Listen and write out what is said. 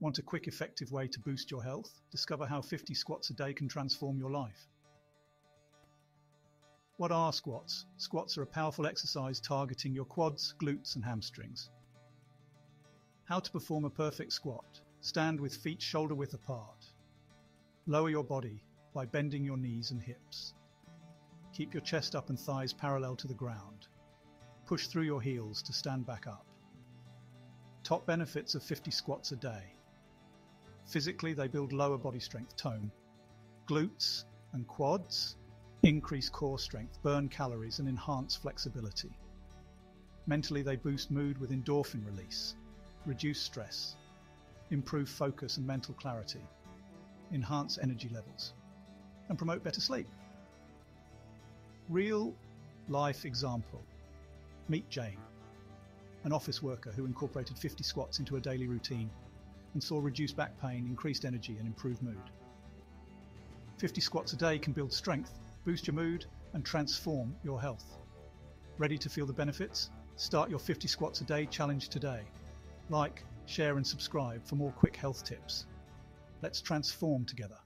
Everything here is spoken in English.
Want a quick, effective way to boost your health? Discover how 50 squats a day can transform your life. What are squats? Squats are a powerful exercise targeting your quads, glutes, and hamstrings. How to perform a perfect squat. Stand with feet shoulder width apart. Lower your body by bending your knees and hips. Keep your chest up and thighs parallel to the ground. Push through your heels to stand back up. Top benefits of 50 squats a day. Physically, they build lower body strength tone. Glutes and quads increase core strength, burn calories, and enhance flexibility. Mentally, they boost mood with endorphin release, reduce stress, improve focus and mental clarity, enhance energy levels, and promote better sleep. Real life example. Meet Jane, an office worker who incorporated 50 squats into a daily routine and saw reduced back pain, increased energy, and improved mood. 50 squats a day can build strength, boost your mood, and transform your health. Ready to feel the benefits? Start your 50 squats a day challenge today. Like, share, and subscribe for more quick health tips. Let's transform together.